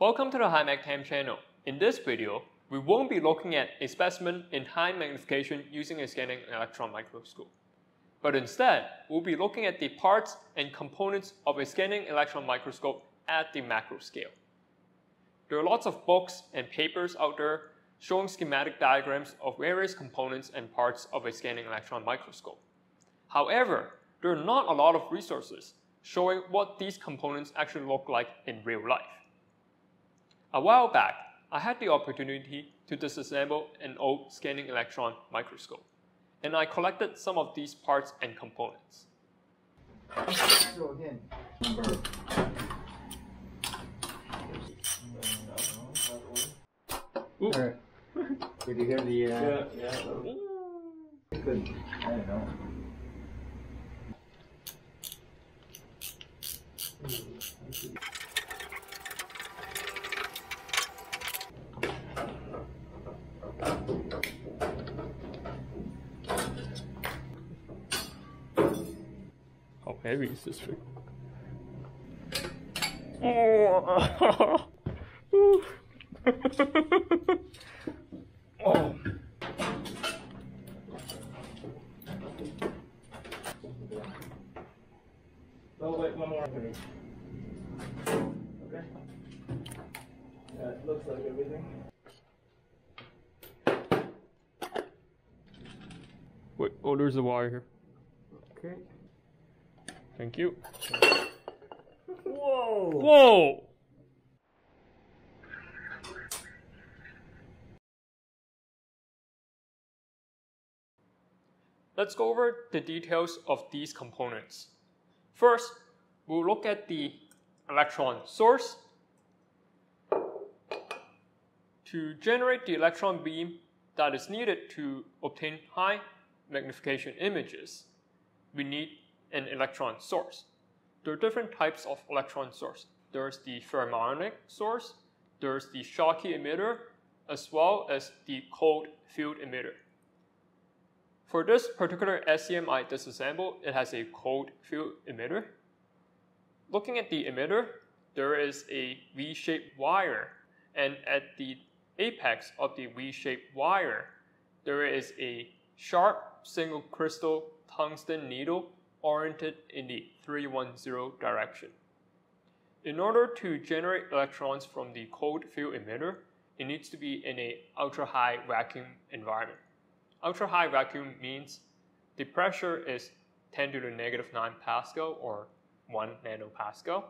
Welcome to the HiMagChem channel. In this video, we won't be looking at a specimen in high magnification using a scanning electron microscope. But instead, we'll be looking at the parts and components of a scanning electron microscope at the macro scale. There are lots of books and papers out there showing schematic diagrams of various components and parts of a scanning electron microscope. However, there are not a lot of resources showing what these components actually look like in real life. A while back, I had the opportunity to disassemble an old scanning electron microscope, and I collected some of these parts and components. Ooh. Alright. Did you hear the? Uh, Yeah, yeah. Good. I don't know. How heavy is this thing? Oh. oh. Oh, wait, one more. Okay. It looks like everything. Oh, there's a wire here. Okay. Thank you. Whoa. Whoa! Let's go over the details of these components. First, we'll look at the electron source. To generate the electron beam that is needed to obtain high magnification images, we need an electron source. There are different types of electron source. There's the thermionic source, there's the Schottky emitter, as well as the cold field emitter. For this particular SEM I disassembled, it has a cold field emitter. Looking at the emitter, there is a V-shaped wire, and at the apex of the V-shaped wire, there is a sharp single crystal tungsten needle oriented in the 310 direction. In order to generate electrons from the cold field emitter, it needs to be in a ultra-high vacuum environment. Ultra-high vacuum means the pressure is 10 to the negative 9 Pascal or 1 nanopascal.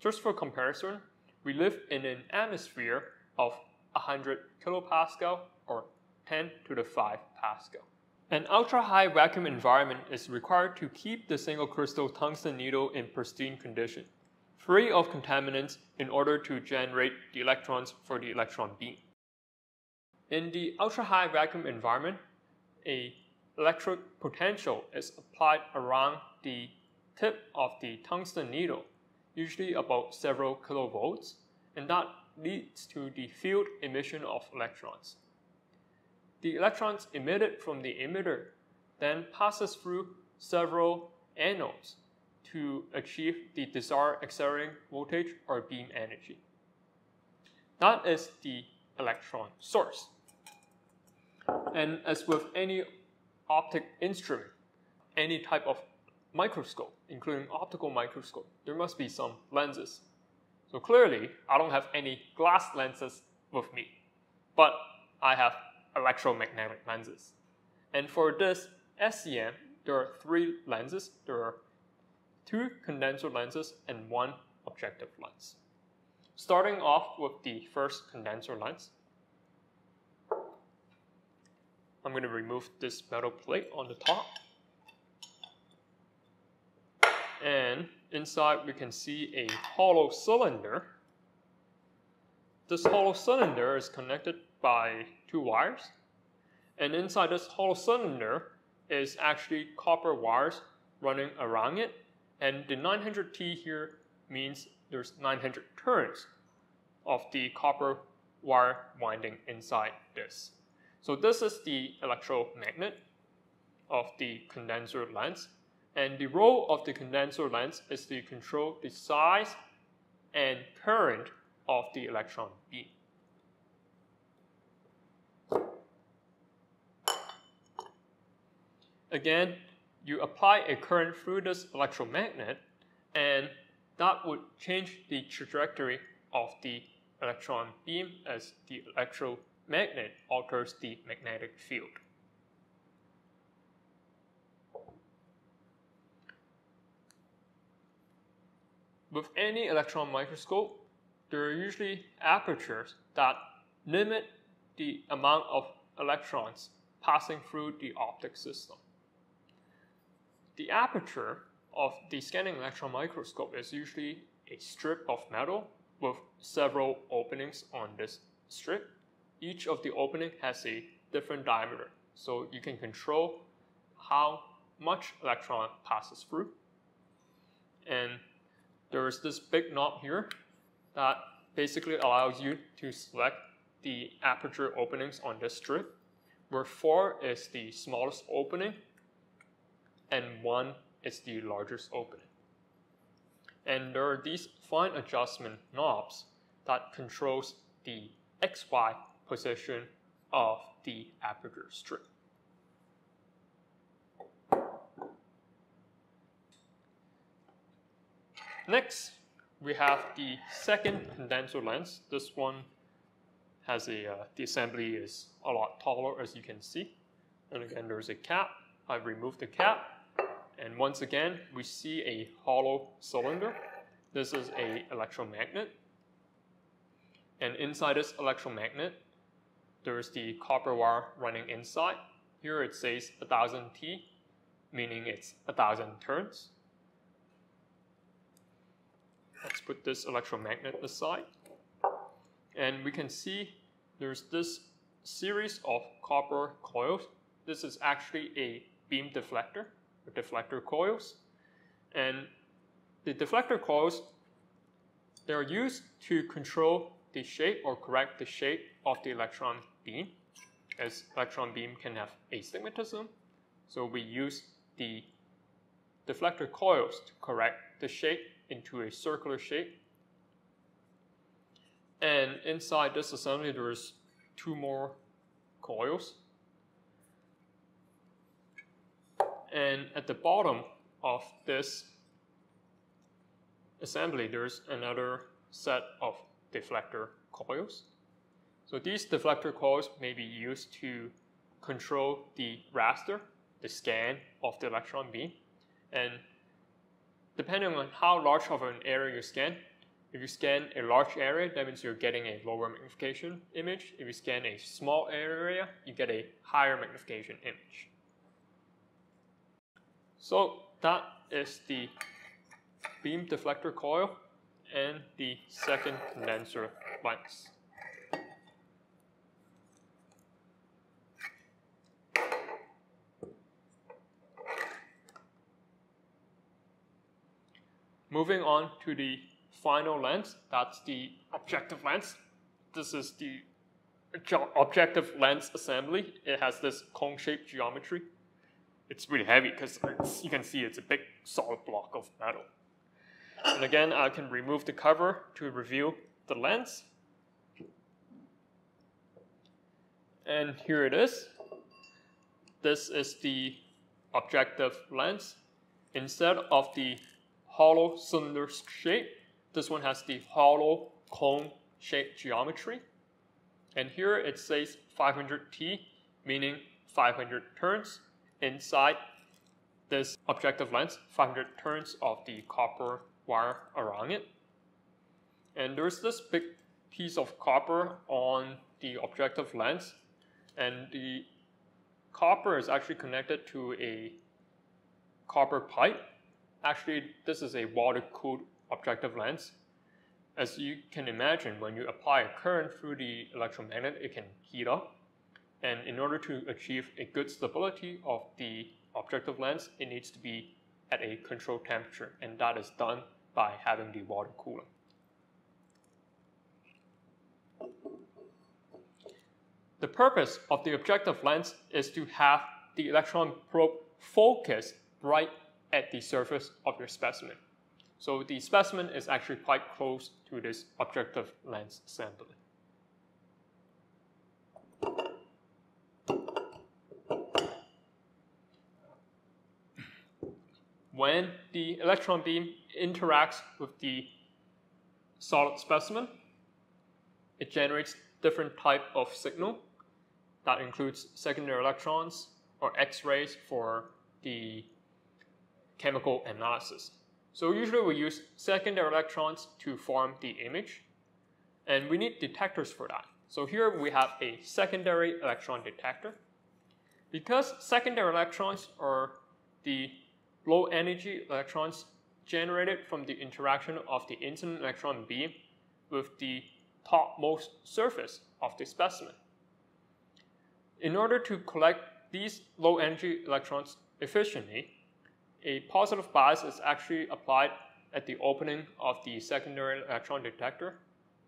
Just for comparison, we live in an atmosphere of 100 kilopascal or 10 to the 5 Pascal. An ultra-high vacuum environment is required to keep the single crystal tungsten needle in pristine condition, free of contaminants in order to generate the electrons for the electron beam. In the ultra-high vacuum environment, a electric potential is applied around the tip of the tungsten needle, usually about several kilovolts, and that leads to the field emission of electrons. The electrons emitted from the emitter then passes through several anodes to achieve the desired accelerating voltage or beam energy. That is the electron source. And as with any optic instrument, any type of microscope, including optical microscope, there must be some lenses. So clearly, I don't have any glass lenses with me, but I have electromagnetic lenses. And for this SEM, there are three lenses. There are two condenser lenses and one objective lens. Starting off with the first condenser lens, I'm going to remove this metal plate on the top. And inside we can see a hollow cylinder. This hollow cylinder is connected by two wires. And inside this hollow cylinder is actually copper wires running around it. And the 900T here means there's 900 turns of the copper wire winding inside this. So this is the electromagnet of the condenser lens. And the role of the condenser lens is to control the size and current of the electron beam. Again, you apply a current through this electromagnet and that would change the trajectory of the electron beam as the electromagnet alters the magnetic field. With any electron microscope, there are usually apertures that limit the amount of electrons passing through the optic system. The aperture of the scanning electron microscope is usually a strip of metal with several openings on this strip. Each of the opening has a different diameter, so you can control how much electron passes through. And there is this big knob here that basically allows you to select the aperture openings on this strip, where 4 is the smallest opening and 1 is the largest opening. And there are these fine adjustment knobs that controls the XY position of the aperture strip. Next, we have the second condenser lens. This one has a, uh, the assembly is a lot taller as you can see. And again, there's a cap. I've removed the cap. And once again, we see a hollow cylinder. This is a electromagnet. And inside this electromagnet, there's the copper wire running inside. Here it says 1000 T, meaning it's 1000 turns. Let's put this electromagnet aside. And we can see there's this series of copper coils. This is actually a beam deflector, or deflector coils. And the deflector coils, they're used to control the shape or correct the shape of the electron beam, as electron beam can have astigmatism. So we use the deflector coils to correct the shape into a circular shape. And inside this assembly, there's two more coils. And at the bottom of this assembly, there's another set of deflector coils. So these deflector coils may be used to control the raster, the scan of the electron beam. And depending on how large of an area you scan, if you scan a large area, that means you're getting a lower magnification image. If you scan a small area, you get a higher magnification image. So that is the beam deflector coil and the second condenser lens. Moving on to the final lens, that's the objective lens. This is the objective lens assembly. It has this cone-shaped geometry. It's really heavy because you can see it's a big solid block of metal. And again, I can remove the cover to reveal the lens. And here it is. This is the objective lens. Instead of the hollow cylinder shape. This one has the hollow cone shape geometry. And here it says 500T, meaning 500 turns inside this objective lens, 500 turns of the copper wire around it. And there's this big piece of copper on the objective lens, and the copper is actually connected to a copper pipe Actually, this is a water-cooled objective lens. As you can imagine, when you apply a current through the electromagnet, it can heat up. And in order to achieve a good stability of the objective lens, it needs to be at a controlled temperature, and that is done by having the water cooling. The purpose of the objective lens is to have the electron probe focus right at the surface of your specimen. So the specimen is actually quite close to this objective lens assembly. When the electron beam interacts with the solid specimen, it generates different type of signal that includes secondary electrons or X-rays for the chemical analysis. So usually we use secondary electrons to form the image, and we need detectors for that. So here we have a secondary electron detector. Because secondary electrons are the low energy electrons generated from the interaction of the incident electron beam with the topmost surface of the specimen. In order to collect these low energy electrons efficiently, a positive bias is actually applied at the opening of the secondary electron detector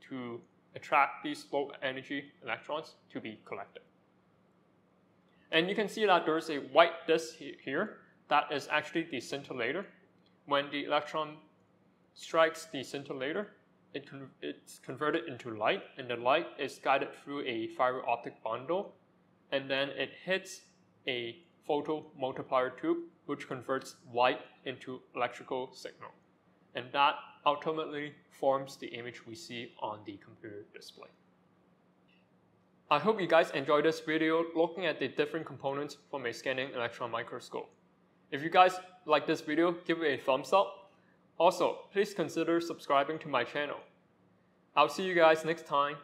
to attract these low energy electrons to be collected. And you can see that there's a white disk here that is actually the scintillator. When the electron strikes the scintillator, it con it's converted into light, and the light is guided through a fiber optic bundle, and then it hits a photo multiplier tube, which converts light into electrical signal. And that ultimately forms the image we see on the computer display. I hope you guys enjoyed this video looking at the different components from a scanning electron microscope. If you guys like this video, give it a thumbs up. Also, please consider subscribing to my channel. I'll see you guys next time.